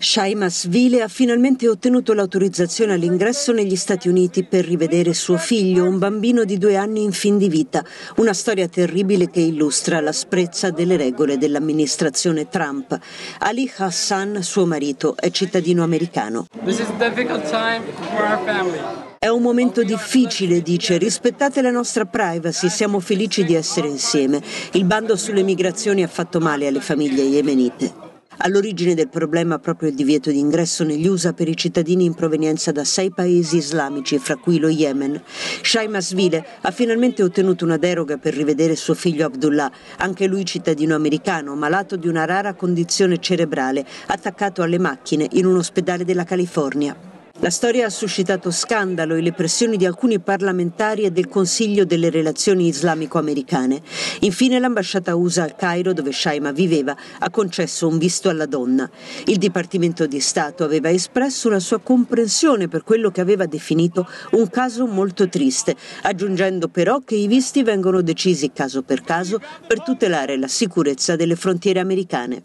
Shaimas Vile ha finalmente ottenuto l'autorizzazione all'ingresso negli Stati Uniti per rivedere suo figlio, un bambino di due anni in fin di vita. Una storia terribile che illustra l'asprezza delle regole dell'amministrazione Trump. Ali Hassan, suo marito, è cittadino americano. È un momento difficile, dice. Rispettate la nostra privacy, siamo felici di essere insieme. Il bando sulle migrazioni ha fatto male alle famiglie yemenite. All'origine del problema proprio il divieto di ingresso negli USA per i cittadini in provenienza da sei paesi islamici, fra cui lo Yemen. Shai Masvile ha finalmente ottenuto una deroga per rivedere suo figlio Abdullah, anche lui cittadino americano, malato di una rara condizione cerebrale, attaccato alle macchine in un ospedale della California. La storia ha suscitato scandalo e le pressioni di alcuni parlamentari e del Consiglio delle relazioni islamico-americane. Infine l'ambasciata USA al Cairo, dove Shaima viveva, ha concesso un visto alla donna. Il Dipartimento di Stato aveva espresso la sua comprensione per quello che aveva definito un caso molto triste, aggiungendo però che i visti vengono decisi caso per caso per tutelare la sicurezza delle frontiere americane.